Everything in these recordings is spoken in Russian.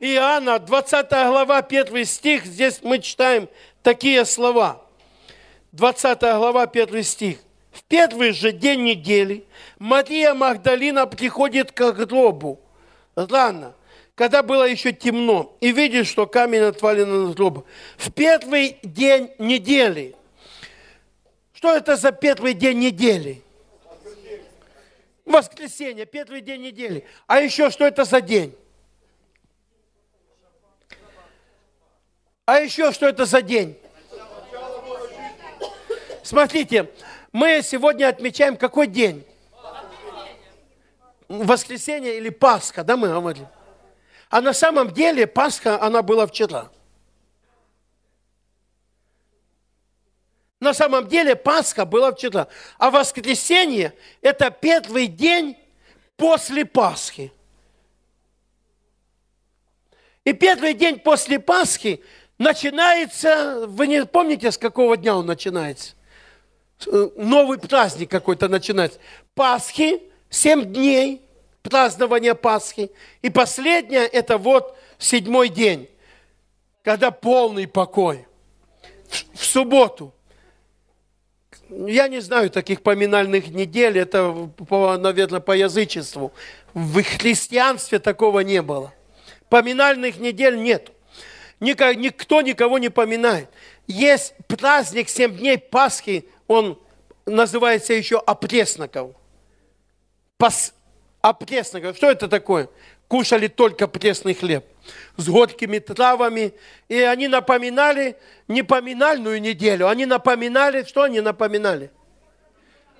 Иоанна, 20 глава, 1 стих, здесь мы читаем такие слова. 20 глава, 1 стих. В первый же день недели Мария Магдалина приходит к гробу рано, когда было еще темно, и видит, что камень отвален от гроба. В первый день недели. Что это за первый день недели? Воскресенье, первый день недели. А еще что это за день? А еще что это за день? Смотрите, мы сегодня отмечаем какой день? Воскресенье или Пасха, да, мы говорим? А на самом деле Пасха, она была вчера. На самом деле Пасха была вчера. А воскресенье – это первый день после Пасхи. И первый день после Пасхи начинается, вы не помните, с какого дня он начинается? Э, новый праздник какой-то начинается. Пасхи, семь дней празднования Пасхи. И последнее, это вот седьмой день, когда полный покой. В, в субботу. Я не знаю таких поминальных недель, это, по, наверное, по язычеству. В христианстве такого не было. Поминальных недель нет. Никто никого не поминает. Есть праздник семь дней Пасхи, он называется еще опресноков. Пас... Опресноков. Что это такое? Кушали только пресный хлеб с горькими травами. И они напоминали не поминальную неделю, они напоминали, что они напоминали?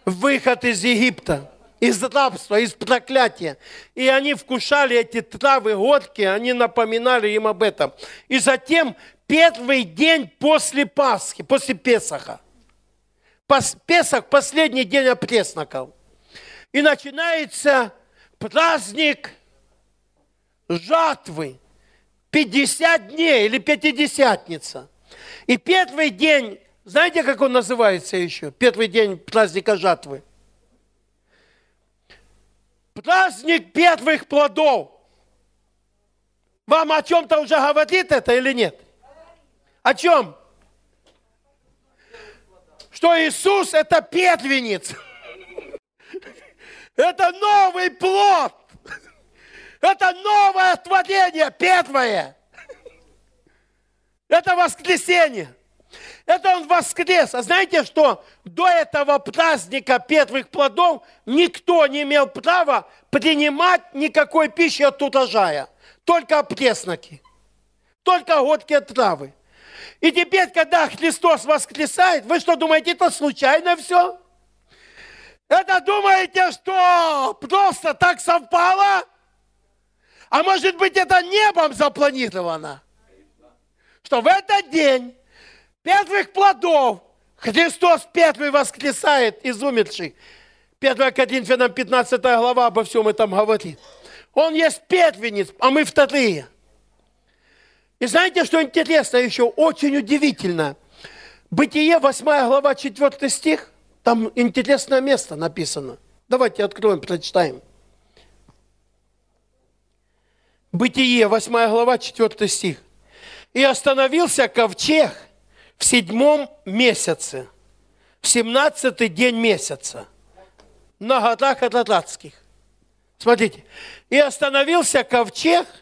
Выход из Египта, из рабства, из проклятия. И они вкушали эти травы горькие, они напоминали им об этом. И затем первый день после Пасхи, после Песаха, Песах – последний день опресноков. И начинается праздник жатвы. 50 дней или Пятидесятница. И первый день, знаете, как он называется еще? Первый день праздника жатвы. Праздник первых плодов. Вам о чем-то уже говорит это или нет? О чем? что Иисус это первенец. Это новый плод. Это новое творение, первое. Это воскресенье. Это он воскрес. А знаете что? До этого праздника первых плодов никто не имел права принимать никакой пищи от урожая. Только пресноки. Только горькие травы. И теперь, когда Христос воскресает, вы что думаете, это случайно все? Это думаете, что просто так совпало? А может быть, это небом запланировано? Что в этот день первых плодов Христос первый воскресает из умерших. 1 Коринфянам 15 глава обо всем этом говорит. Он есть первенец, а мы вторые. И знаете, что интересно еще? Очень удивительно. Бытие, 8 глава, 4 стих. Там интересное место написано. Давайте откроем, прочитаем. Бытие, 8 глава, 4 стих. «И остановился ковчег в седьмом месяце, в семнадцатый день месяца, на годах Адаратских». Смотрите. «И остановился ковчег –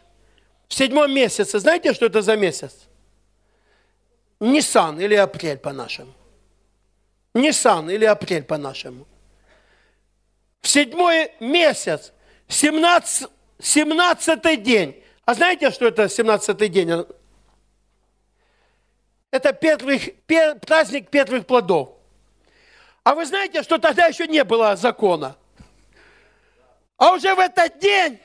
в седьмом месяце, знаете, что это за месяц? Нисан или апрель по-нашему. Нисан или апрель по-нашему. В седьмой месяц, 17, 17 день. А знаете, что это 17 день? Это первых, пер, праздник первых плодов. А вы знаете, что тогда еще не было закона? А уже в этот день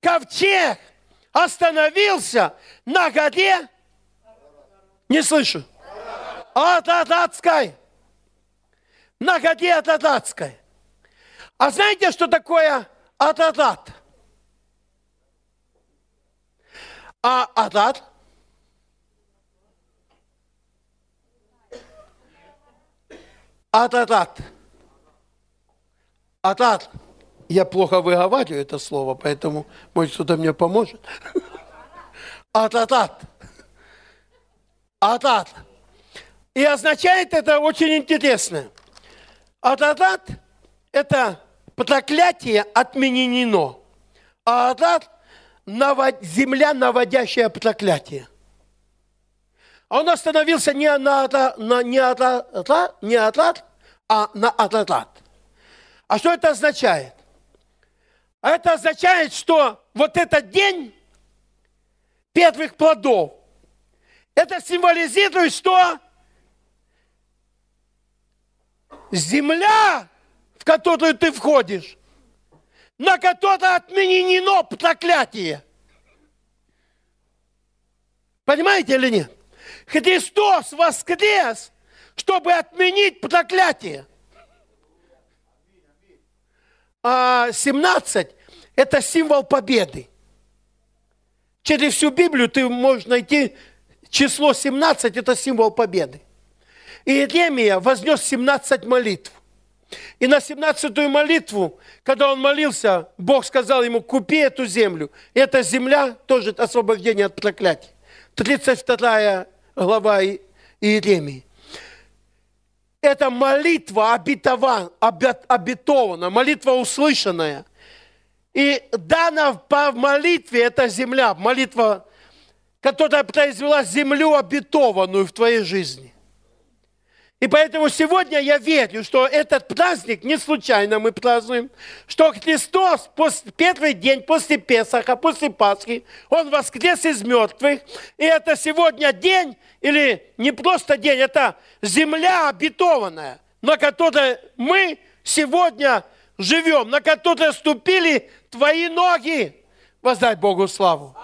ковчег – остановился на горе, не слышу, Ададатской. На горе Ададатской. А знаете, что такое Ададат? А Адад? Ададат. Адад я плохо выговариваю это слово, поэтому, может, кто-то мне поможет. Ататат. Атат. И означает это очень интересно. Ататат – это проклятие отменено. А Атат – земля, наводящая проклятие. А он остановился не на, на не, атат, а на ататат. А что это означает? А это означает, что вот этот день первых плодов, это символизирует, что земля, в которую ты входишь, на которой отменено проклятие. Понимаете или нет? Христос воскрес, чтобы отменить проклятие. А 17 – это символ победы. Через всю Библию ты можешь найти число 17 – это символ победы. И Иеремия вознес 17 молитв. И на 17-ю молитву, когда он молился, Бог сказал ему, купи эту землю. И эта земля тоже освобождение от проклятия. 32 глава Иеремии. Это молитва обетована, обетована, молитва услышанная. И дана по молитве эта земля, молитва, которая произвела землю обетованную в твоей жизни. И поэтому сегодня я верю, что этот праздник не случайно мы празднуем, что Христос после, первый день после Песаха, после Пасхи, Он воскрес из мертвых. И это сегодня день, или не просто день, это земля обетованная, на которой мы сегодня живем, на которой ступили твои ноги. Воздай Богу славу.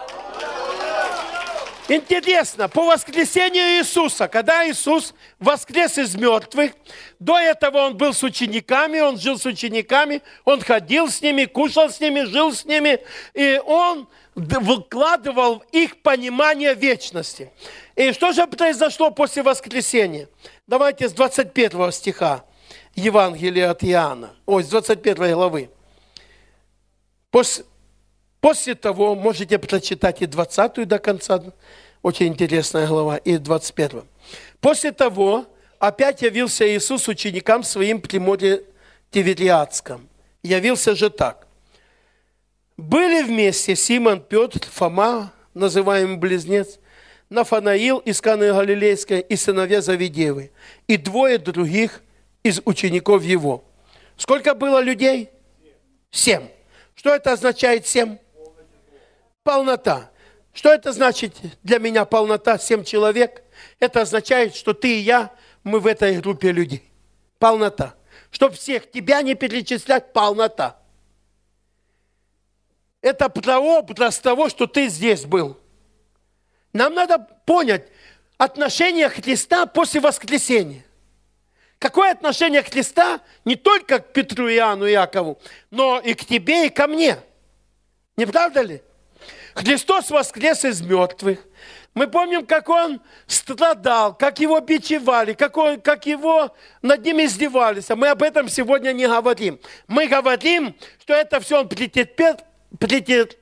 Интересно, по воскресению Иисуса, когда Иисус воскрес из мертвых, до этого он был с учениками, он жил с учениками, он ходил с ними, кушал с ними, жил с ними, и он выкладывал их понимание вечности. И что же произошло после воскресения? Давайте с 21 стиха Евангелия от Иоанна, ой, с 21 главы. После, После того, можете прочитать и 20 до конца, очень интересная глава, и 21. После того, опять явился Иисус ученикам своим при море Тивериадском. Явился же так. Были вместе Симон, Петр, Фома, называемый Близнец, Нафанаил из Каны Галилейской и сыновья Завидевы, и двое других из учеников его. Сколько было людей? Семь. Что это означает семь? Полнота. Что это значит для меня полнота? Семь человек. Это означает, что ты и я, мы в этой группе людей. Полнота. Чтобы всех тебя не перечислять, полнота. Это прообраз того, что ты здесь был. Нам надо понять отношение Христа после воскресения. Какое отношение Христа не только к Петру, Иоанну Якову, но и к тебе, и ко мне. Не правда ли? Христос воскрес из мертвых. Мы помним, как Он страдал, как Его бичевали, как, он, как Его над ним издевались. А мы об этом сегодня не говорим. Мы говорим, что это все Он претерпел,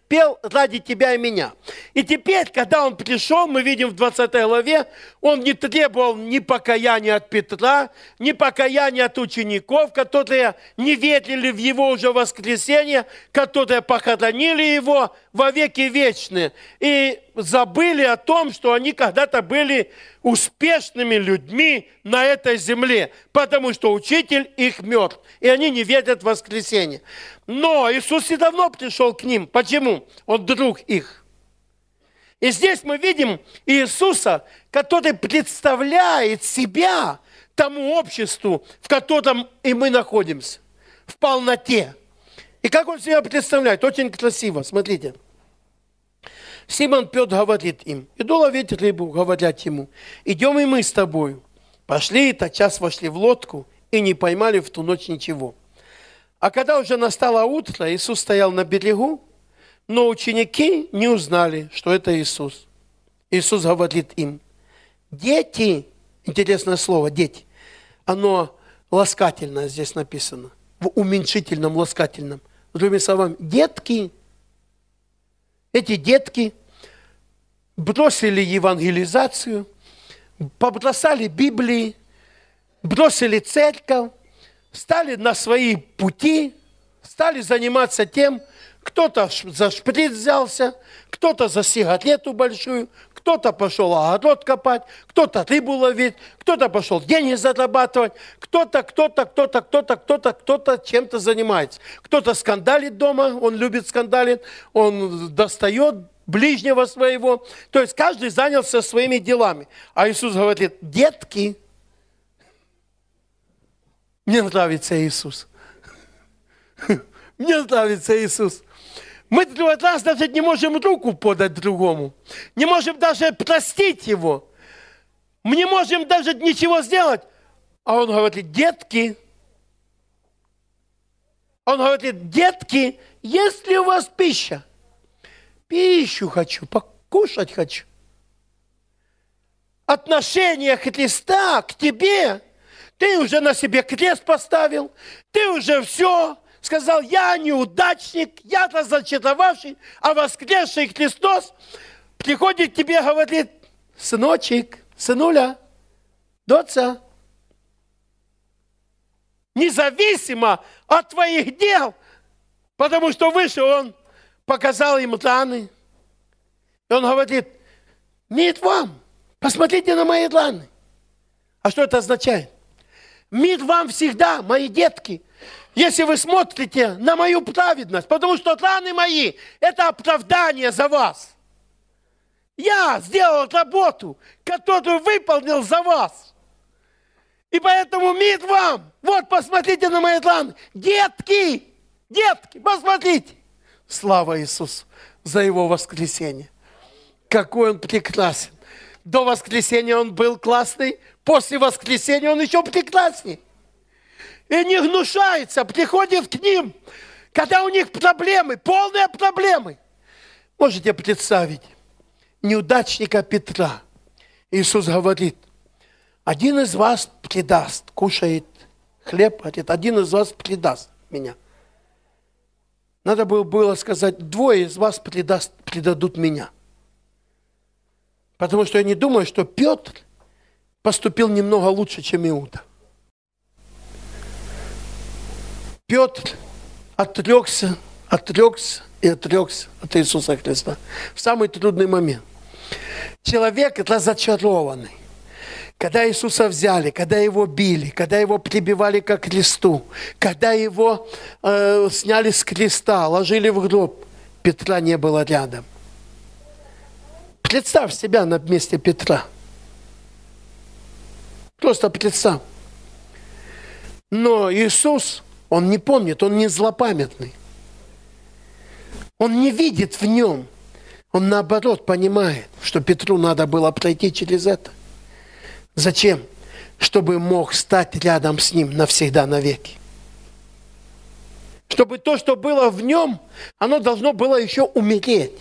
претерпел ради тебя и меня. И теперь, когда он пришел, мы видим в 20 главе, он не требовал ни покаяния от Петра, ни покаяния от учеников, которые не верили в его уже воскресенье, которые похоронили его во веки вечные. И забыли о том, что они когда-то были успешными людьми на этой земле, потому что учитель их мертв, и они не верят в воскресенье. Но Иисус и давно пришел к ним. Почему? Он друг их. И здесь мы видим Иисуса, который представляет себя тому обществу, в котором и мы находимся, в полноте. И как он себя представляет? Очень красиво, смотрите. Симон Петр говорит им, иду ловить рыбу, говорят ему, идем и мы с тобою. Пошли, и час вошли в лодку и не поймали в ту ночь ничего. А когда уже настало утро, Иисус стоял на берегу, но ученики не узнали, что это Иисус. Иисус говорит им, дети, интересное слово, дети, оно ласкательное здесь написано, в уменьшительном, ласкательном. Другими словами, детки, эти детки, бросили евангелизацию, побросали Библии, бросили церковь, стали на свои пути, стали заниматься тем, кто-то за шприц взялся, кто-то за сигарету большую, кто-то пошел огород копать, кто-то рыбу ловить, кто-то пошел деньги зарабатывать, кто-то, кто-то, кто-то, кто-то, кто-то, кто-то чем-то занимается. Кто-то скандалит дома, он любит скандалить, он достает ближнего своего. То есть каждый занялся своими делами. А Иисус говорит, детки, мне нравится Иисус. Мне нравится Иисус. Мы другой раз даже не можем руку подать другому. Не можем даже простить его. Мы не можем даже ничего сделать. А он говорит, детки, он говорит, детки, есть ли у вас пища? Пищу хочу, покушать хочу. Отношение Христа к тебе, ты уже на себе крест поставил, ты уже все, сказал, я неудачник, я разочаровавший, а воскресший Христос приходит к тебе и говорит, сыночек, сынуля, доца, независимо от твоих дел, потому что выше он показал им раны. И он говорит, мир вам, посмотрите на мои раны. А что это означает? Мир вам всегда, мои детки, если вы смотрите на мою праведность, потому что раны мои – это оправдание за вас. Я сделал работу, которую выполнил за вас. И поэтому мир вам. Вот, посмотрите на мои раны. Детки, детки, посмотрите. Слава Иисусу за Его воскресение. Какой Он прекрасен. До воскресения Он был классный, после воскресения Он еще прекрасней и не гнушается, приходит к ним, когда у них проблемы, полные проблемы. Можете представить неудачника Петра. Иисус говорит, один из вас предаст, кушает хлеб, говорит, один из вас предаст меня. Надо было, сказать, двое из вас предаст, предадут меня. Потому что я не думаю, что Петр поступил немного лучше, чем Иуда. Петр отрекся, отрекся и отрекся от Иисуса Христа в самый трудный момент. Человек разочарованный. Когда Иисуса взяли, когда его били, когда его прибивали к кресту, когда его э, сняли с креста, ложили в гроб, Петра не было рядом. Представь себя на месте Петра. Просто представь. Но Иисус он не помнит, он не злопамятный. Он не видит в нем. Он наоборот понимает, что Петру надо было пройти через это. Зачем? Чтобы мог стать рядом с ним навсегда, навеки. Чтобы то, что было в нем, оно должно было еще умереть.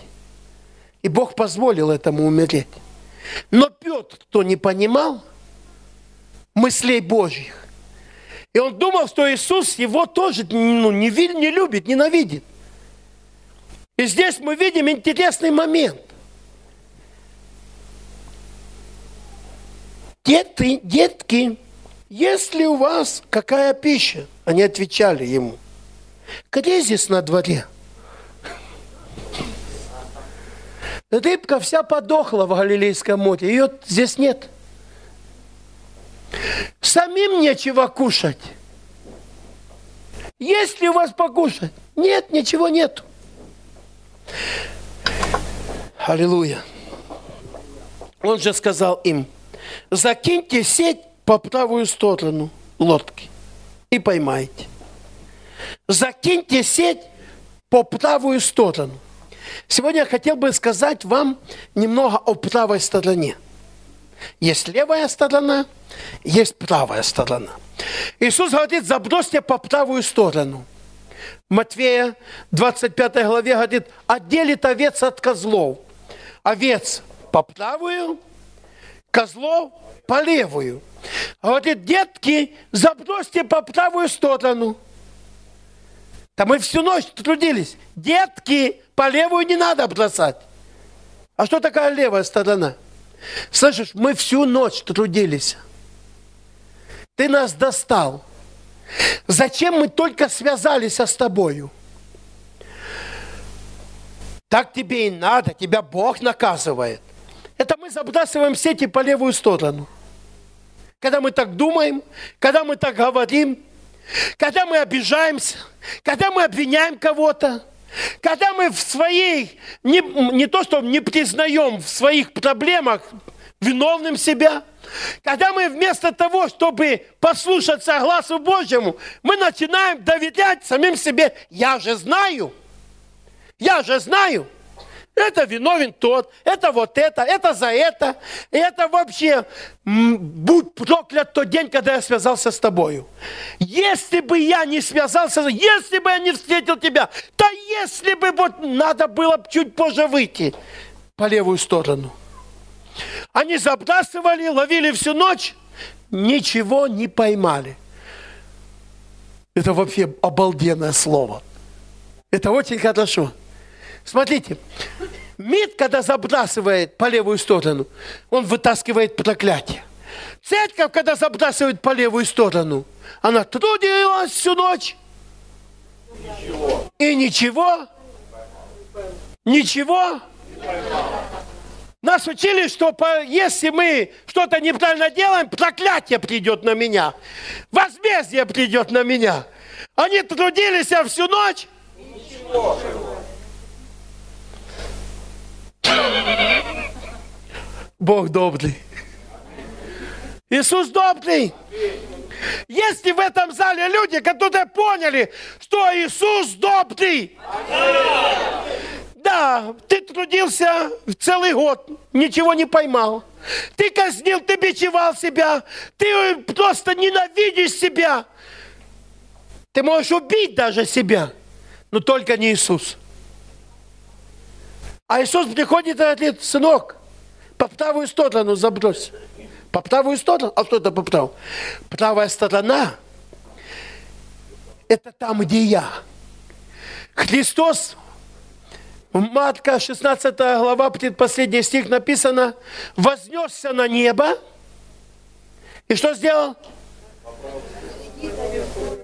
И Бог позволил этому умереть. Но Петр, кто не понимал мыслей Божьих, и он думал, что Иисус его тоже ну, не, не любит, ненавидит. И здесь мы видим интересный момент. Деты, детки, есть ли у вас какая пища? Они отвечали ему. Кризис на дворе. Рыбка вся подохла в Галилейском море. Ее здесь нет. Самим нечего кушать. Есть ли у вас покушать? Нет, ничего нету. Аллилуйя. Он же сказал им, закиньте сеть по правую сторону лодки и поймайте. Закиньте сеть по правую сторону. Сегодня я хотел бы сказать вам немного о правой стороне. Есть левая сторона, есть правая сторона. Иисус говорит, забросьте по правую сторону. Матвея 25 главе говорит, отделит овец от козлов. Овец по правую, козлов по левую. Говорит, детки, забросьте по правую сторону. Там мы всю ночь трудились. Детки, по левую не надо бросать. А что такая левая сторона? Слышишь, мы всю ночь трудились. Ты нас достал. Зачем мы только связались с тобою? Так тебе и надо, тебя Бог наказывает. Это мы забрасываем сети по левую сторону. Когда мы так думаем, когда мы так говорим, когда мы обижаемся, когда мы обвиняем кого-то, когда мы в своей, не, не то что не признаем в своих проблемах виновным себя, когда мы вместо того, чтобы послушаться глазу Божьему, мы начинаем доверять самим себе. Я же знаю, я же знаю – это виновен тот, это вот это, это за это. Это вообще, будь проклят тот день, когда я связался с тобою. Если бы я не связался, если бы я не встретил тебя, то если бы вот надо было чуть позже выйти по левую сторону. Они забрасывали, ловили всю ночь, ничего не поймали. Это вообще обалденное слово. Это очень хорошо. Смотрите, МИД, когда забрасывает по левую сторону, он вытаскивает проклятие. Церковь, когда забрасывает по левую сторону, она трудилась всю ночь. Ничего. И ничего. Ничего. Нас учили, что если мы что-то неправильно делаем, проклятие придет на меня. Возмездие придет на меня. Они трудились всю ночь. Ничего. Бог добрый. Иисус добрый. Есть ли в этом зале люди, которые поняли, что Иисус добрый? Да, ты трудился целый год, ничего не поймал. Ты казнил, ты бичевал себя, ты просто ненавидишь себя. Ты можешь убить даже себя, но только не Иисус. А Иисус приходит и говорит, сынок, по правую сторону забрось. По правую сторону? А что это по правую? Правая сторона – это там, где я. Христос, Матка, 16 глава, предпоследний стих написано, вознесся на небо. И что сделал?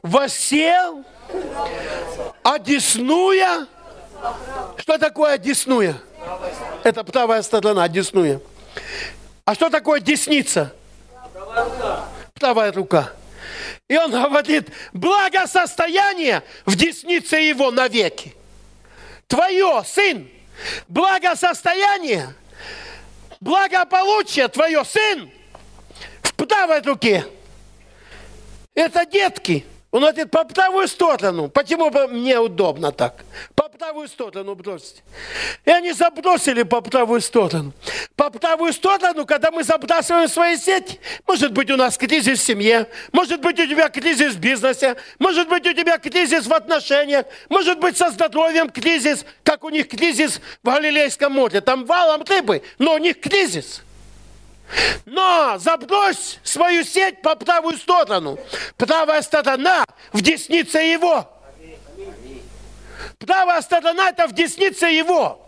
Восел, одесную что такое десную? Это правая сторона, десную. А что такое десница? Правая рука. И он говорит, благосостояние в деснице его навеки. Твое, сын, благосостояние, благополучие твое, сын, в правой руке. Это детки. Он говорит, по правую сторону. Почему мне удобно так? По правую сторону бросить. И они забросили по правую сторону. По правую сторону, когда мы забрасываем свои сети, может быть у нас кризис в семье, может быть у тебя кризис в бизнесе, может быть у тебя кризис в отношениях, может быть со здоровьем кризис, как у них кризис в Галилейском море. Там валом рыбы, но у них кризис. Но забрось свою сеть по правую сторону. Правая сторона в деснице его. Правая сторона это в деснице его.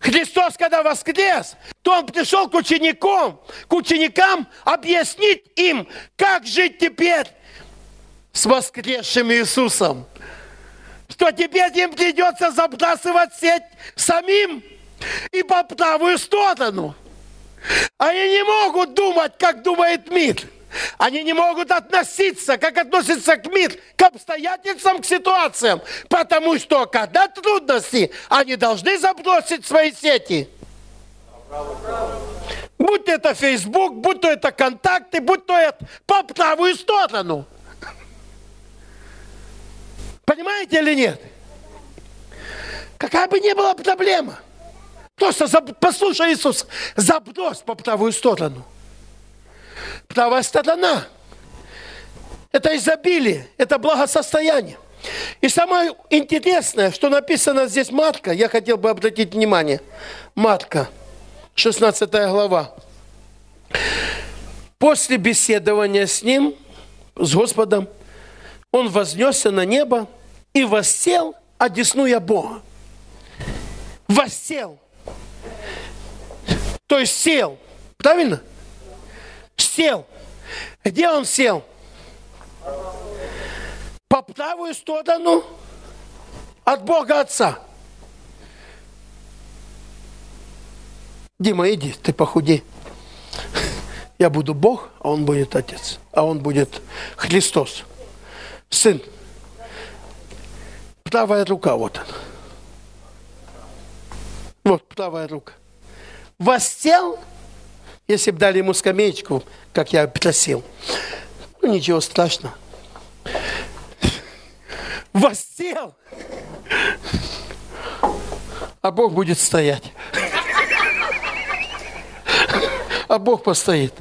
Христос, когда воскрес, то Он пришел к ученикам, к ученикам объяснить им, как жить теперь с воскресшим Иисусом. Что теперь им придется забрасывать сеть самим и по правую сторону – они не могут думать, как думает мир. Они не могут относиться, как относится к мир, к обстоятельствам, к ситуациям. Потому что, когда трудности, они должны забросить свои сети. Будь то это Facebook, будь то это контакты, будь то это по правую сторону. Понимаете или нет? Какая бы ни была проблема – Просто послушай Иисус, забрось по правую сторону. Правая сторона – это изобилие, это благосостояние. И самое интересное, что написано здесь Марка, я хотел бы обратить внимание. Марка, 16 глава. После беседования с ним, с Господом, он вознесся на небо и воссел, одесную Бога. Воссел – То есть сел. Правильно? Сел. Где он сел? По правую сторону от Бога Отца. Дима, иди, ты похуди. Я буду Бог, а он будет Отец. А он будет Христос. Сын. Правая рука, вот она. Вот правая рука. Воссел, если бы дали ему скамеечку, как я просил. Ну, ничего страшного. Воссел. А Бог будет стоять. А Бог постоит.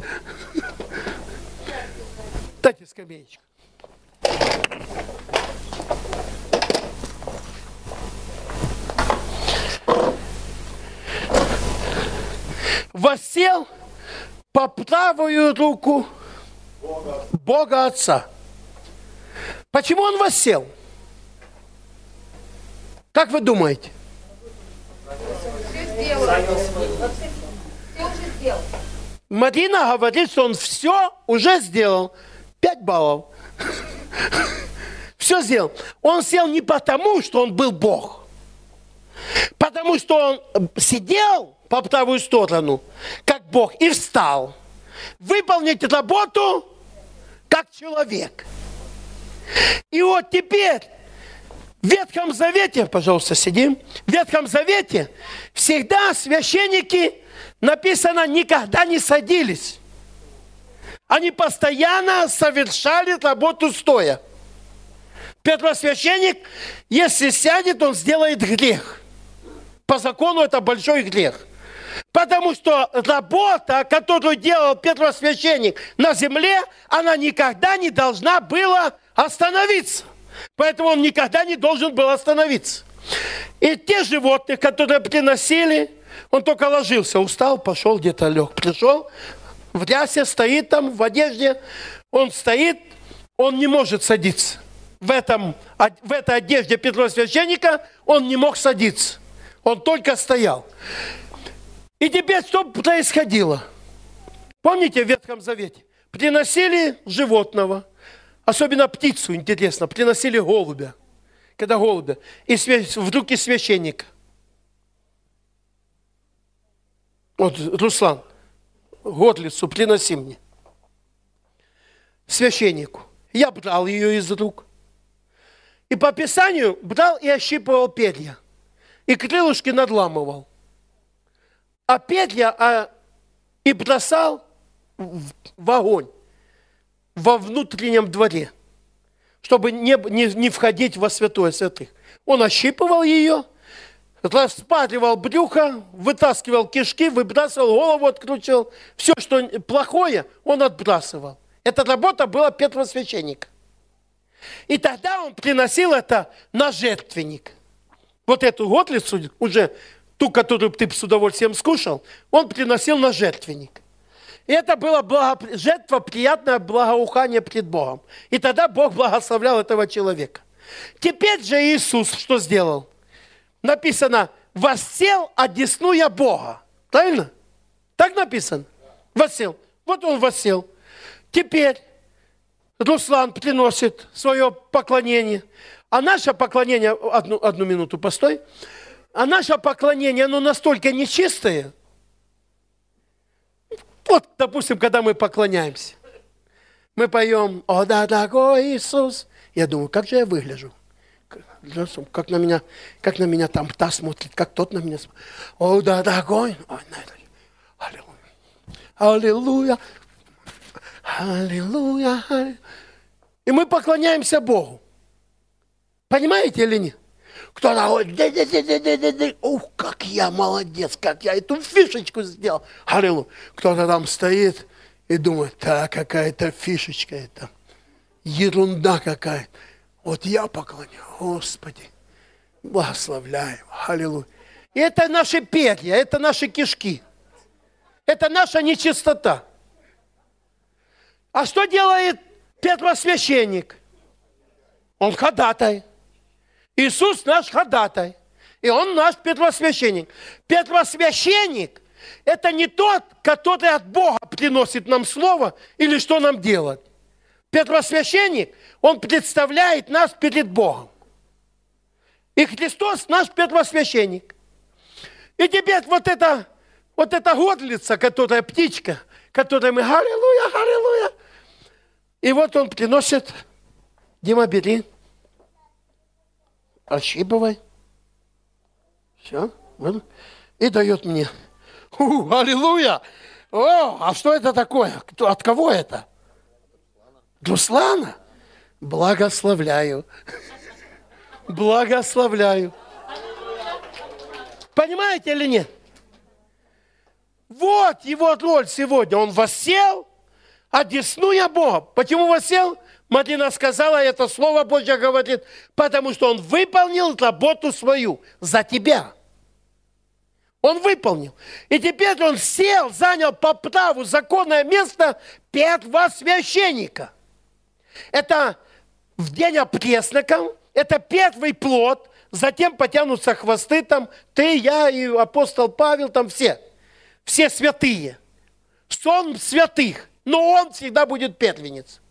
Дайте скамеечку. Восел по правую руку Бога Отца. Почему он воссел? Как вы думаете? Марина говорит, что он все уже сделал. Пять баллов. Все сделал. Он сел не потому, что он был Бог. Потому что он сидел по правую сторону, как Бог, и встал. Выполнить работу, как человек. И вот теперь в Ветхом Завете, пожалуйста, сидим, в Ветхом Завете всегда священники, написано, никогда не садились. Они постоянно совершали работу стоя. Первосвященник, если сядет, он сделает грех. По закону это большой грех. Потому что работа, которую делал первосвященник на земле, она никогда не должна была остановиться. Поэтому он никогда не должен был остановиться. И те животные, которые приносили, он только ложился, устал, пошел где-то лег. Пришел, в рясе стоит там, в одежде, он стоит, он не может садиться. В, этом, в этой одежде первосвященника он не мог садиться. Он только стоял. И теперь что происходило? Помните в Ветхом Завете? Приносили животного, особенно птицу, интересно, приносили голубя. Когда голубя. И в руки священника. Вот, Руслан, годлицу приноси мне. Священнику. Я брал ее из рук. И по Писанию брал и ощипывал перья. И крылышки надламывал а петля а, и бросал в, в огонь во внутреннем дворе, чтобы не, не, не входить во святое святых. Он ощипывал ее, распаривал брюхо, вытаскивал кишки, выбрасывал, голову откручивал. Все, что плохое, он отбрасывал. Эта работа была первосвященника. И тогда он приносил это на жертвенник. Вот эту готлицу уже ту, которую ты с удовольствием скушал, он приносил на жертвенник. И это было благо... жертва, приятное благоухание пред Богом. И тогда Бог благословлял этого человека. Теперь же Иисус что сделал? Написано, воссел, одесную Бога. Правильно? Так написано. Воссел. Вот он воссел. Теперь Руслан приносит свое поклонение. А наше поклонение, одну, одну минуту постой, а наше поклонение, оно настолько нечистое. Вот, допустим, когда мы поклоняемся, мы поем «О, да, дорогой Иисус». Я думаю, как же я выгляжу? Как на меня, как на меня там та смотрит, как тот на меня смотрит. О, да, дорогой. Аллилуйя. Аллилуйя. Аллилуйя. И мы поклоняемся Богу. Понимаете или нет? Кто-то говорит, ды ух, как я молодец, как я эту фишечку сделал. Аллилуйя. Кто-то там стоит и думает, да, какая-то фишечка это. Ерунда какая-то. Вот я поклоняю, Господи, благословляю, аллилуйя. И это наши перья, это наши кишки. Это наша нечистота. А что делает первосвященник? Он ходатай. Иисус наш ходатай. И Он наш первосвященник. Первосвященник это не тот, который от Бога приносит нам слово или что нам делать. Первосвященник, он представляет нас перед Богом. И Христос наш первосвященник. И теперь вот эта, вот эта годлица, которая птичка, которой мы аллилуйя, аллилуйя. И вот он приносит, Дима, бери, ощипывай. Все. И дает мне. У, аллилуйя! О, а что это такое? Кто, от кого это? Руслана? Благословляю. Благословляю. Понимаете или нет? Вот его роль сегодня. Он восел, одесную Бога. Почему восел? Марина сказала, это Слово Божье говорит, потому что он выполнил работу свою за тебя. Он выполнил. И теперь он сел, занял по праву законное место первосвященника. Это в день опресноков, это первый плод, затем потянутся хвосты, там ты, я и апостол Павел, там все. Все святые. Сон святых. Но он всегда будет первенец.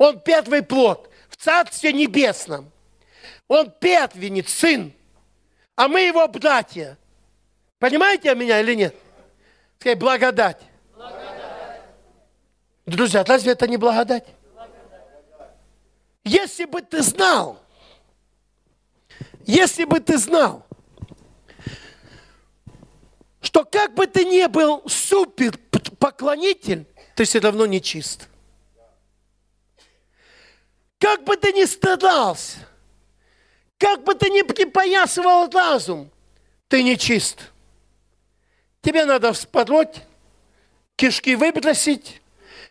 Он первый плод в Царстве Небесном. Он первенец, сын. А мы его братья. Понимаете меня или нет? Скажи, благодать. благодать. Друзья, разве это не благодать? Если бы ты знал, если бы ты знал, что как бы ты ни был супер поклонитель, ты все равно не чист. Как бы ты ни страдался, как бы ты ни припоясывал разум, ты не чист. Тебе надо вспороть, кишки выбросить,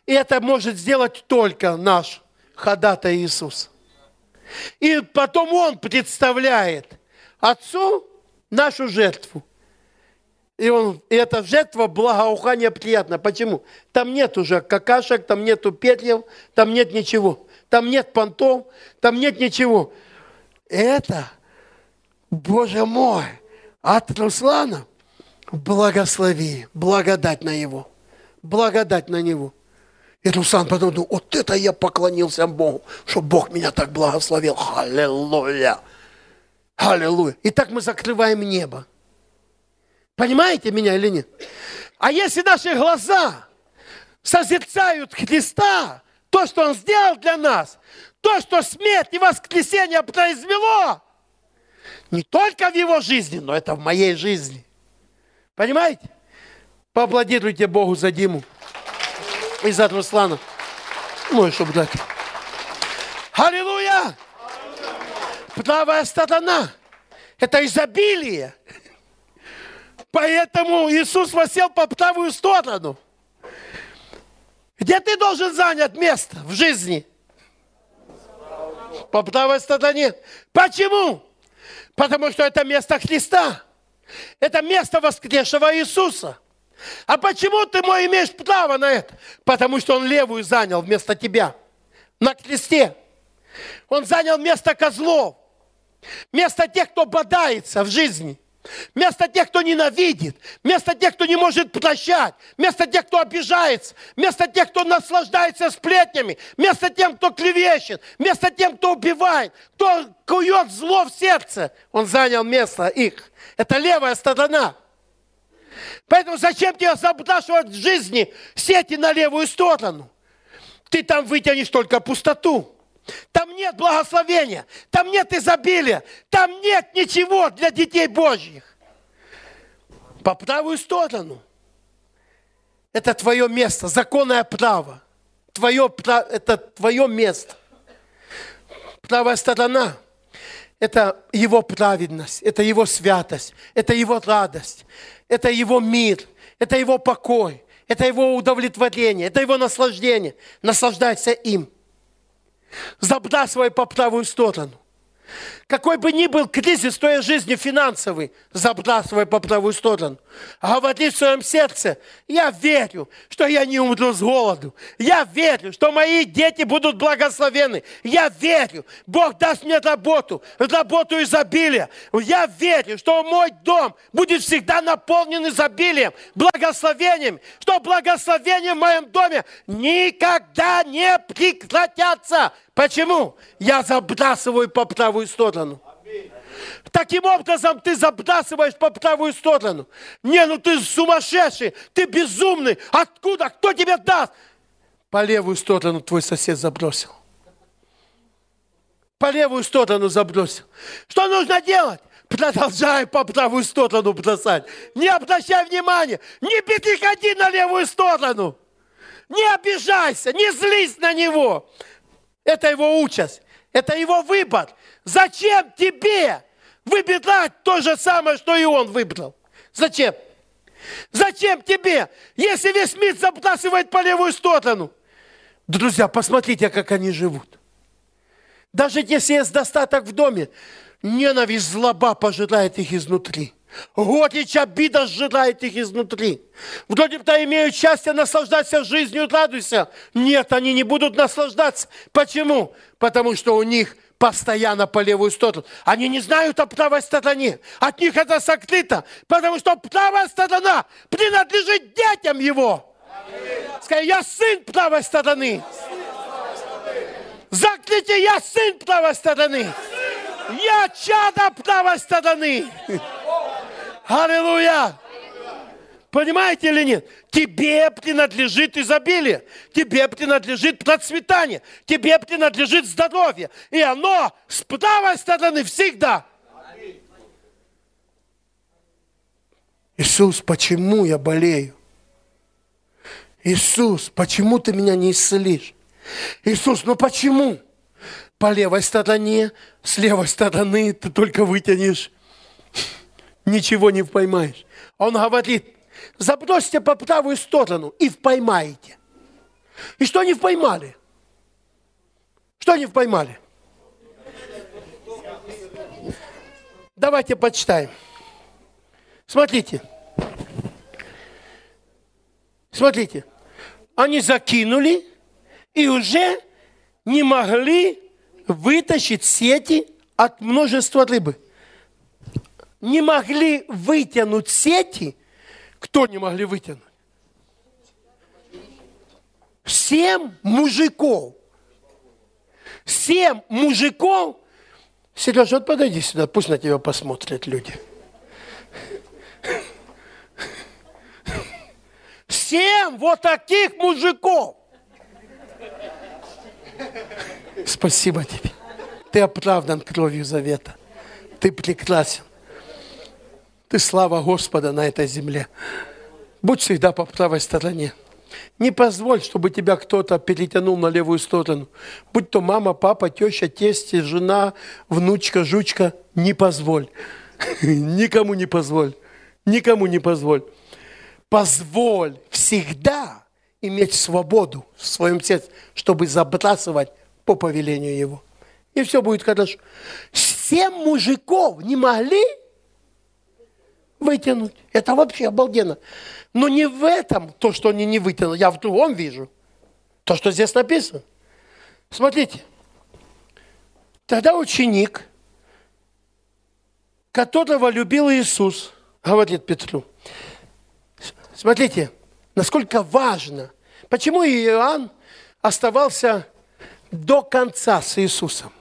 и это может сделать только наш ходатай Иисус. И потом Он представляет Отцу нашу жертву. И, он, и эта жертва благоухания приятна. Почему? Там нет уже какашек, там нету петлев, там нет ничего. Там нет понтов, там нет ничего. Это, Боже мой, от Руслана благослови, благодать на его, благодать на него. И Руслан думал, вот это я поклонился Богу, что Бог меня так благословил. Аллилуйя. Аллилуйя. И так мы закрываем небо. Понимаете меня или нет? А если наши глаза созерцают Христа, то, что Он сделал для нас, то, что смерть и воскресение произвело, не только в Его жизни, но это в моей жизни. Понимаете? Поаплодируйте Богу за Диму и за Руслана. Можешь чтобы дать. Аллилуйя! Правая сторона – это изобилие. Поэтому Иисус восел по правую сторону. Где ты должен занять место в жизни? По правой стороне. Почему? Потому что это место Христа. Это место воскресшего Иисуса. А почему ты мой имеешь право на это? Потому что он левую занял вместо тебя на кресте. Он занял место козлов, место тех, кто бодается в жизни – Вместо тех, кто ненавидит, вместо тех, кто не может прощать, вместо тех, кто обижается, вместо тех, кто наслаждается сплетнями, вместо тех, кто клевещет, вместо тех, кто убивает, кто кует зло в сердце, он занял место их. Это левая сторона. Поэтому зачем тебе забрасывать в жизни сети на левую сторону? Ты там вытянешь только пустоту. Там нет благословения, там нет изобилия, там нет ничего для детей Божьих. По правую сторону. Это твое место, законное право. Твое, это твое место. Правая сторона – это его праведность, это его святость, это его радость, это его мир, это его покой, это его удовлетворение, это его наслаждение. Наслаждайся им – забрасывай по правую сторону. Какой бы ни был кризис в твоей жизни финансовый, забрасывай по правую сторону. Говори в своем сердце, я верю, что я не умру с голоду. Я верю, что мои дети будут благословены. Я верю, Бог даст мне работу, работу изобилия. Я верю, что мой дом будет всегда наполнен изобилием, благословением, что благословения в моем доме никогда не прекратятся. Почему? Я забрасываю по правую сторону. Таким образом ты забрасываешь по правую сторону. Не, ну ты сумасшедший, ты безумный. Откуда? Кто тебе даст? По левую сторону твой сосед забросил. По левую сторону забросил. Что нужно делать? Продолжай по правую сторону бросать. Не обращай внимания. Не переходи на левую сторону. Не обижайся, не злись на него. Это его участь. Это его выбор. Зачем тебе выбирать то же самое, что и он выбрал? Зачем? Зачем тебе, если весь мир забрасывает по левую сторону? Друзья, посмотрите, как они живут. Даже если есть достаток в доме, ненависть, злоба пожирает их изнутри. Горечь, обида сжирает их изнутри. Вроде бы имеют счастье наслаждаться жизнью, радуйся. Нет, они не будут наслаждаться. Почему? Потому что у них постоянно по левую сторону. Они не знают о правой стороне. От них это сокрыто, потому что правая сторона принадлежит детям его. Скажи, я сын правой стороны. Заклите, я сын правой стороны. Я чадо правой стороны. Аллилуйя! Понимаете или нет? Тебе принадлежит изобилие, тебе принадлежит процветание, тебе принадлежит здоровье. И оно с правой стороны всегда. Иисус, почему я болею? Иисус, почему ты меня не исцелишь? Иисус, ну почему? По левой стороне, с левой стороны ты только вытянешь ничего не поймаешь. Он говорит, забросьте по правую сторону и поймаете. И что они поймали? Что они поймали? Давайте почитаем. Смотрите. Смотрите. Они закинули и уже не могли вытащить сети от множества рыбы не могли вытянуть сети, кто не могли вытянуть? Семь мужиков. Семь мужиков. Сережа, вот подойди сюда, пусть на тебя посмотрят люди. Семь вот таких мужиков. Спасибо тебе. Ты оправдан кровью завета. Ты прекрасен. Ты слава Господа на этой земле. Будь всегда по правой стороне. Не позволь, чтобы тебя кто-то перетянул на левую сторону. Будь то мама, папа, теща, тесть, жена, внучка, жучка. Не позволь. Никому не позволь. Никому не позволь. Позволь всегда иметь свободу в своем сердце, чтобы забрасывать по повелению его. И все будет хорошо. Семь мужиков не могли вытянуть. Это вообще обалденно. Но не в этом то, что они не вытянули. Я в другом вижу. То, что здесь написано. Смотрите. Тогда ученик, которого любил Иисус, говорит Петру, смотрите, насколько важно, почему Иоанн оставался до конца с Иисусом.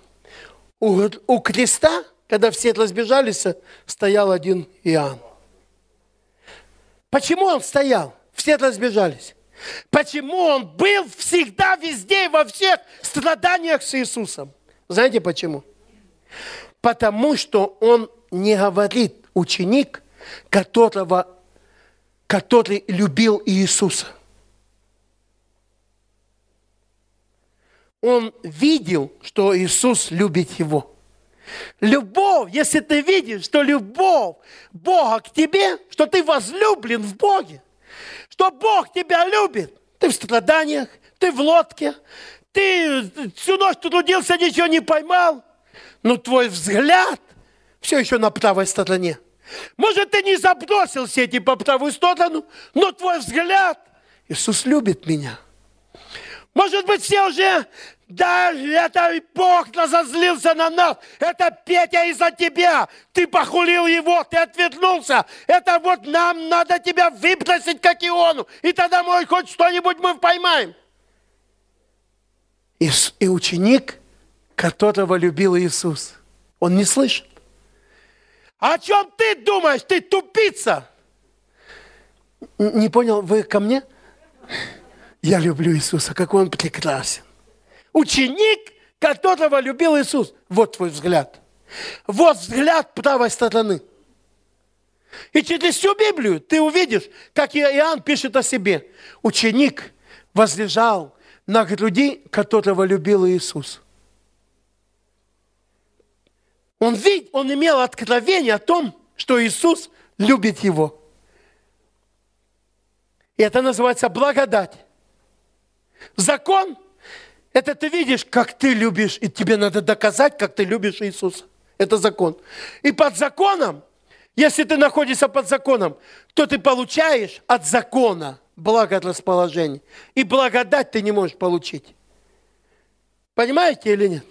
У, у креста, когда все разбежались, стоял один Иоанн. Почему он стоял? Все разбежались. Почему он был всегда, везде во всех страданиях с Иисусом? Знаете почему? Потому что он не говорит ученик, которого, который любил Иисуса. Он видел, что Иисус любит его. Любовь, если ты видишь, что любовь Бога к тебе, что ты возлюблен в Боге, что Бог тебя любит, ты в страданиях, ты в лодке, ты всю ночь трудился, ничего не поймал, но твой взгляд все еще на правой стороне. Может, ты не забросил сети по правую сторону, но твой взгляд, Иисус любит меня. Может быть, все уже, да, это Бог разозлился на нас, это Петя из-за тебя, ты похулил его, ты отвернулся, это вот нам надо тебя выбросить, как Иону, и тогда, может, хоть что-нибудь мы поймаем. И, и ученик, которого любил Иисус, он не слышит. О чем ты думаешь? Ты тупица. Не понял, вы ко мне? Я люблю Иисуса, как Он прекрасен. Ученик, которого любил Иисус. Вот твой взгляд. Вот взгляд правой стороны. И через всю Библию ты увидишь, как Иоанн пишет о себе. Ученик возлежал на груди, которого любил Иисус. Он, видел, он имел откровение о том, что Иисус любит его. И это называется благодать. Закон – это ты видишь, как ты любишь, и тебе надо доказать, как ты любишь Иисуса. Это закон. И под законом, если ты находишься под законом, то ты получаешь от закона благорасположение. И благодать ты не можешь получить. Понимаете или нет?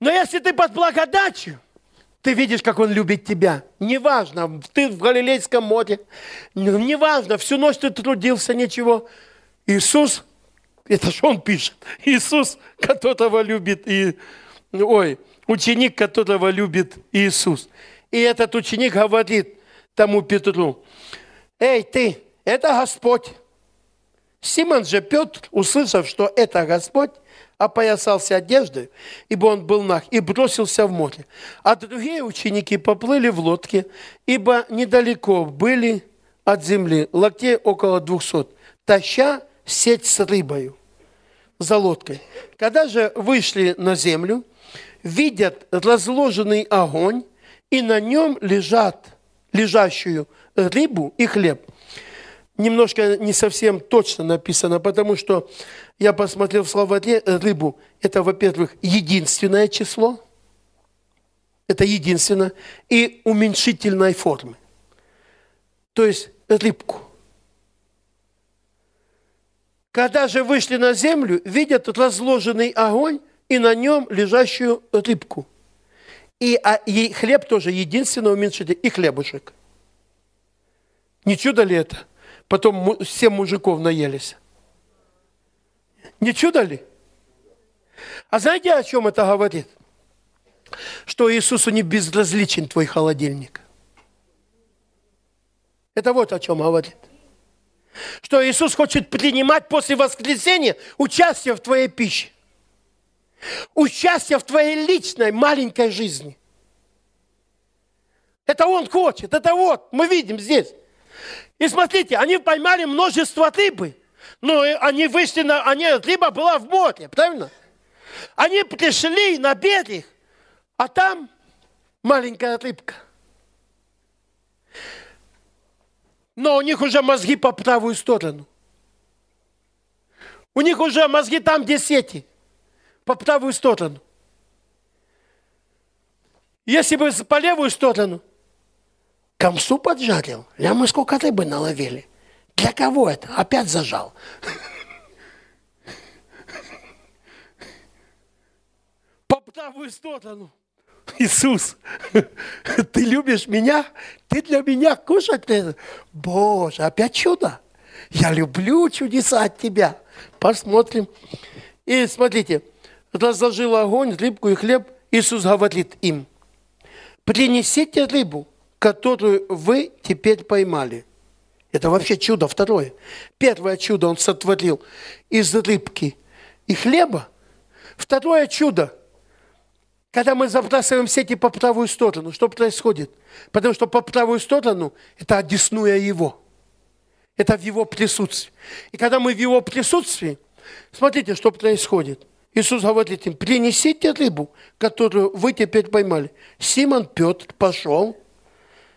Но если ты под благодатью, ты видишь, как Он любит тебя. Неважно, ты в Галилейском море, неважно, всю ночь ты трудился, ничего. Иисус, это что Он пишет, Иисус, которого любит и, ой, ученик, которого любит Иисус. И этот ученик говорит тому Петру, эй, ты, это Господь. Симон же Петр, услышав, что это Господь, опоясался одеждой, ибо он был наг, и бросился в море. А другие ученики поплыли в лодке, ибо недалеко были от земли, локтей около двухсот, таща сеть с рыбою за лодкой. Когда же вышли на землю, видят разложенный огонь, и на нем лежат лежащую рыбу и хлеб немножко не совсем точно написано, потому что я посмотрел в словаре рыбу. Это, во-первых, единственное число. Это единственное. И уменьшительной формы. То есть рыбку. Когда же вышли на землю, видят разложенный огонь и на нем лежащую рыбку. И, а, и хлеб тоже единственное уменьшитель, и хлебушек. Не чудо ли это? Потом все мужиков наелись. Не чудо ли? А знаете, о чем это говорит? Что Иисусу не безразличен твой холодильник. Это вот о чем говорит. Что Иисус хочет принимать после воскресения участие в твоей пище. Участие в твоей личной маленькой жизни. Это Он хочет, это вот, мы видим здесь. И смотрите, они поймали множество рыбы. Но они вышли на... Они, рыба была в море, правильно? Они пришли на берег, а там маленькая рыбка. Но у них уже мозги по правую сторону. У них уже мозги там, где сети, по правую сторону. Если бы по левую сторону – Комсу поджарил. Я мы сколько рыбы наловили. Для кого это? Опять зажал. По правую сторону. Иисус, ты любишь меня? Ты для меня кушать? Боже, опять чудо. Я люблю чудеса от тебя. Посмотрим. И смотрите, разложил огонь, рыбку и хлеб. Иисус говорит им, принесите рыбу которую вы теперь поймали. Это вообще чудо второе. Первое чудо он сотворил из рыбки и хлеба. Второе чудо, когда мы забрасываем сети по правую сторону, что происходит? Потому что по правую сторону это одесную его. Это в его присутствии. И когда мы в его присутствии, смотрите, что происходит. Иисус говорит им, принесите рыбу, которую вы теперь поймали. Симон Петр пошел,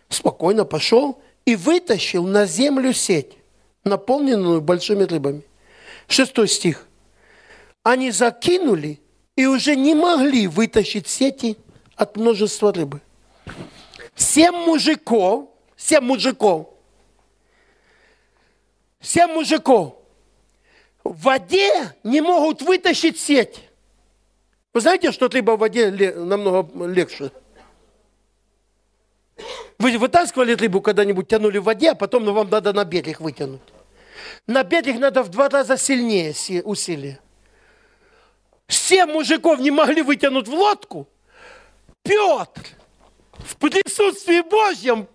спокойно пошел и вытащил на землю сеть, наполненную большими рыбами. Шестой стих. Они закинули и уже не могли вытащить сети от множества рыбы. Семь мужиков, семь мужиков, семь мужиков в воде не могут вытащить сеть. Вы знаете, что рыба в воде намного легче? Вы вытаскивали рыбу когда-нибудь, тянули в воде, а потом вам надо на берег вытянуть. На берег надо в два раза сильнее усилие. Семь мужиков не могли вытянуть в лодку. Петр в присутствии Божьем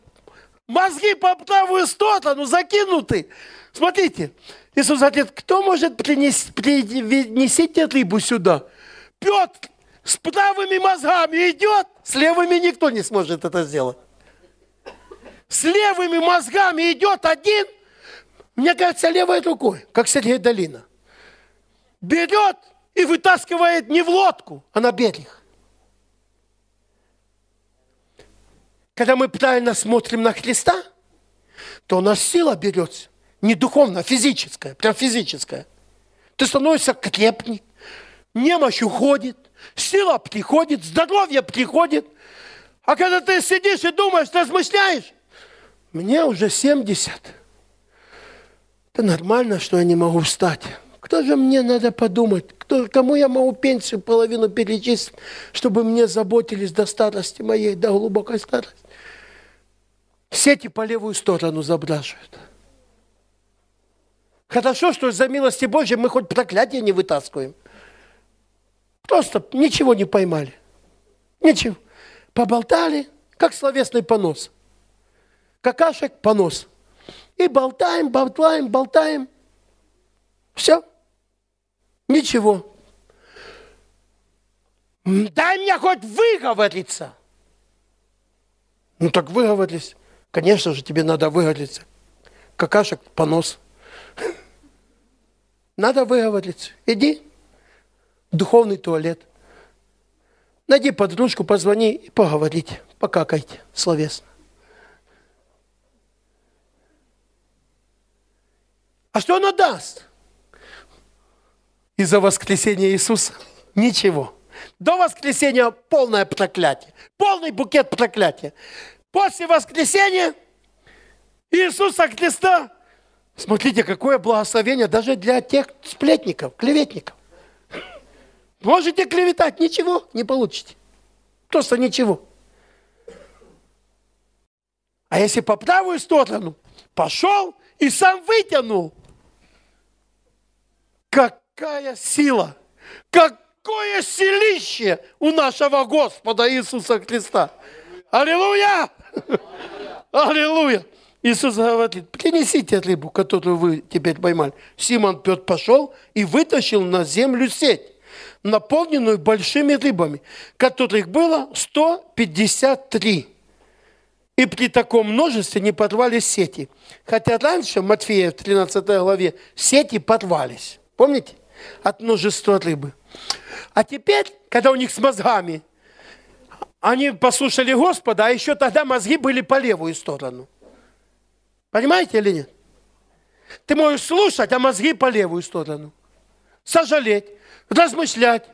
мозги по правую сторону закинуты. Смотрите, Иисус говорит, кто может принести, принесите рыбу сюда? Петр с правыми мозгами идет, с левыми никто не сможет это сделать. С левыми мозгами идет один, мне кажется, левой рукой, как Сергей Долина. Берет и вытаскивает не в лодку, а на берег. Когда мы правильно смотрим на Христа, то у нас сила берется не духовная, а физическая, прям физическая. Ты становишься крепней, немощь уходит, сила приходит, здоровье приходит. А когда ты сидишь и думаешь, размышляешь, мне уже 70. Это нормально, что я не могу встать. Кто же мне надо подумать? Кто, кому я могу пенсию половину перечислить, чтобы мне заботились до старости моей, до глубокой старости? Сети по левую сторону забрасывают. Хорошо, что за милости Божьей мы хоть проклятие не вытаскиваем. Просто ничего не поймали. Ничего. Поболтали, как словесный понос. Какашек понос. И болтаем, болтаем, болтаем. Все. Ничего. Дай мне хоть выговориться. Ну так выговорились. Конечно же, тебе надо выговориться. Какашек понос. Надо выговориться. Иди в духовный туалет. Найди подружку, позвони и поговорите. Покакайте словесно. А что оно даст? Из-за воскресения Иисуса? Ничего. До воскресения полное проклятие. Полный букет проклятия. После воскресения Иисуса Христа, смотрите, какое благословение даже для тех сплетников, клеветников. Можете клеветать, ничего не получите. Просто ничего. А если по правую сторону пошел и сам вытянул, какая сила, какое силище у нашего Господа Иисуса Христа. Аллилуйя! Аллилуйя! Иисус говорит, принесите рыбу, которую вы теперь поймали. Симон Петр пошел и вытащил на землю сеть, наполненную большими рыбами, которых было 153. И при таком множестве не порвались сети. Хотя раньше, Матфея в 13 главе, сети порвались. Помните? От множества рыбы. А теперь, когда у них с мозгами они послушали Господа, а еще тогда мозги были по левую сторону. Понимаете или нет? Ты можешь слушать, а мозги по левую сторону. Сожалеть, размышлять.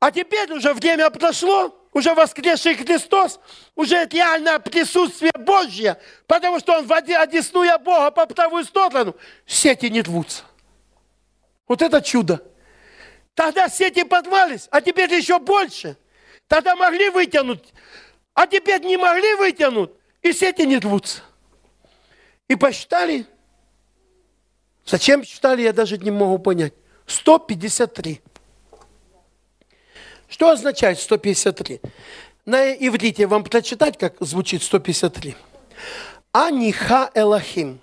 А теперь уже время прошло, уже воскресший Христос, уже реальное присутствие Божье, потому что Он одесную Бога по правую сторону, сети не рвутся. Вот это чудо. Тогда сети подвались, а теперь еще больше. Тогда могли вытянуть, а теперь не могли вытянуть, и сети не рвутся. И посчитали, зачем считали, я даже не могу понять. 153. Что означает 153? На иврите вам прочитать, как звучит 153. Аниха Элахим.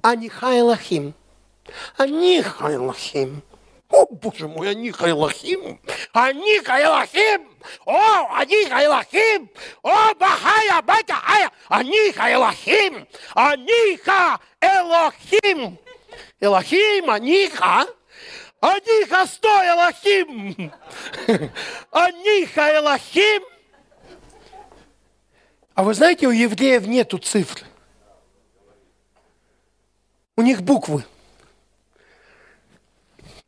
Аниха Элахим. Аниха Элахим. О, Боже мой, Аниха Элохим! Аниха Элохим! О, Аниха Элохим! О, Бахая Бета Ая! Аниха Элохим! Аниха Элохим! Элохим, Аниха! Аниха сто Элохим! Аниха Элохим! А вы знаете, у евреев нету цифр. У них буквы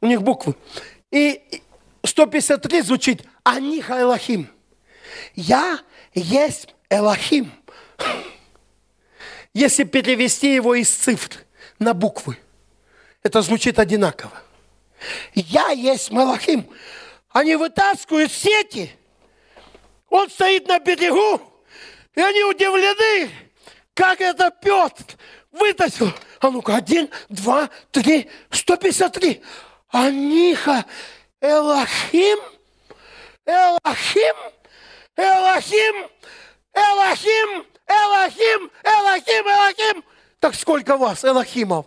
у них буквы. И 153 звучит Аниха Элохим. Я есть Элохим. Если перевести его из цифр на буквы, это звучит одинаково. Я есть Малахим. Они вытаскивают сети. Он стоит на берегу, и они удивлены, как это Петр вытащил. А ну-ка, один, два, три, 153. Аниха Элохим, Элохим, Элохим, Элохим, Элохим, Элохим, Элохим. Так сколько вас, Элохимов?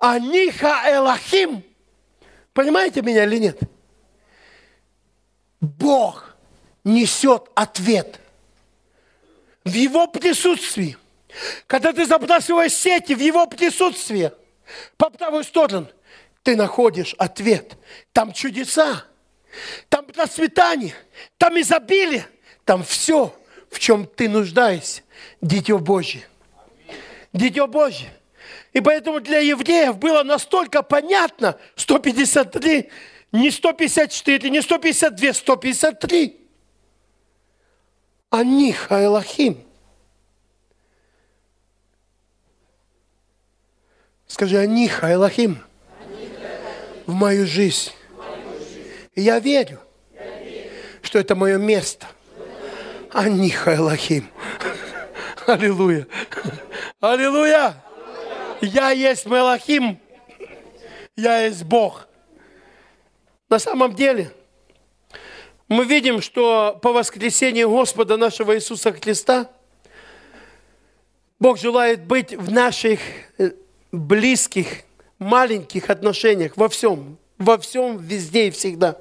Аниха Элохим. Понимаете меня или нет? Бог несет ответ в Его присутствии. Когда ты забрасываешь сети в Его присутствии, по правую сторону, ты находишь ответ. Там чудеса, там процветание, там изобилие, там все, в чем ты нуждаешься, Дитё Божье. Дитё Божье. И поэтому для евреев было настолько понятно 153, не 154, не 152, 153. Аниха Элохим. Скажи, Аниха Элохим в мою жизнь. И я верю, что это мое место. Аниха Элохим. Аллилуйя. Аллилуйя. Я есть Мелахим. Я есть Бог. На самом деле, мы видим, что по воскресению Господа нашего Иисуса Христа Бог желает быть в наших э, близких, маленьких отношениях, во всем, во всем, везде и всегда.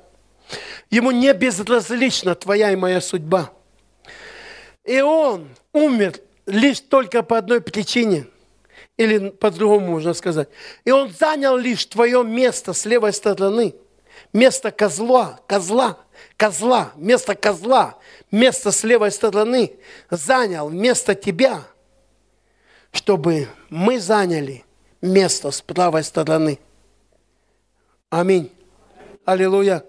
Ему не безразлична твоя и моя судьба. И Он умер лишь только по одной причине, или по-другому можно сказать. И Он занял лишь твое место с левой стороны, место козла, козла, козла, место козла, место с левой стороны занял вместо тебя, чтобы мы заняли место с правой стороны. Аминь. Аллилуйя.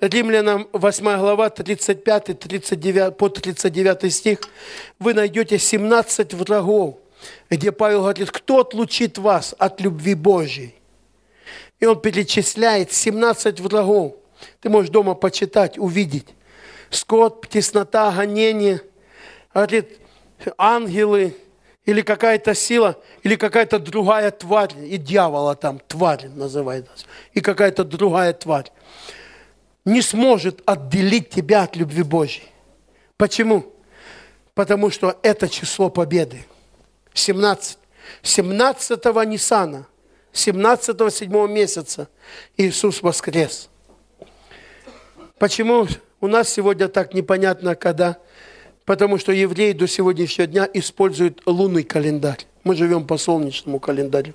Римлянам 8 глава 35, 39, по 39 стих вы найдете 17 врагов, где Павел говорит, кто отлучит вас от любви Божьей? И он перечисляет 17 врагов. Ты можешь дома почитать, увидеть. Скот, теснота, гонение, говорит, ангелы, или какая-то сила, или какая-то другая тварь, и дьявола там, тварь называется, и какая-то другая тварь, не сможет отделить тебя от любви Божьей. Почему? Потому что это число победы. 17. 17-го Ниссана, 17-го седьмого месяца Иисус воскрес. Почему у нас сегодня так непонятно, когда Потому что евреи до сегодняшнего дня используют лунный календарь. Мы живем по солнечному календарю.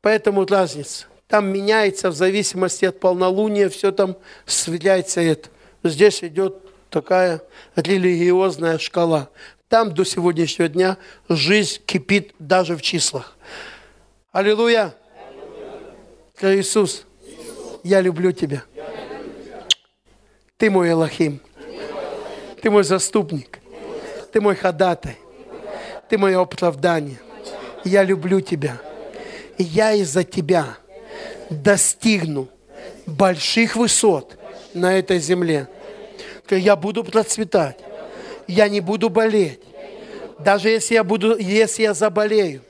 Поэтому разница. Там меняется в зависимости от полнолуния, все там сверяется это. Здесь идет такая религиозная шкала. Там до сегодняшнего дня жизнь кипит даже в числах. Аллилуйя! Аллилуйя. Иисус, я люблю тебя. Ты мой Элохим. Ты мой заступник. Ты мой ходатай. Ты мое оправдание. Я люблю тебя. Я из-за тебя достигну больших высот на этой земле. Я буду процветать. Я не буду болеть. Даже если я, буду, если я заболею.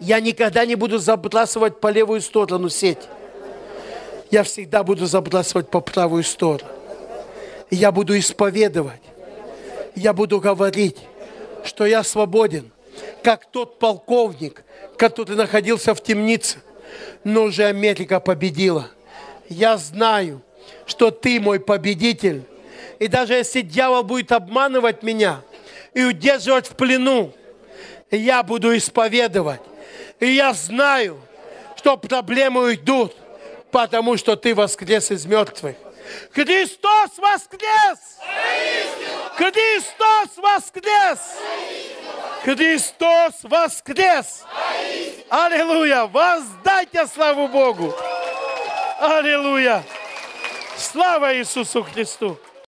Я никогда не буду забрасывать по левую сторону сеть. Я всегда буду забрасывать по правую сторону я буду исповедовать, я буду говорить, что я свободен, как тот полковник, который находился в темнице, но уже Америка победила. Я знаю, что ты мой победитель. И даже если дьявол будет обманывать меня и удерживать в плену, я буду исповедовать. И я знаю, что проблемы уйдут, потому что ты воскрес из мертвых. Христос воскрес! Христос воскрес! Христос воскрес! Аллилуйя! Воздайте славу Богу! Аллилуйя! Слава Иисусу Христу!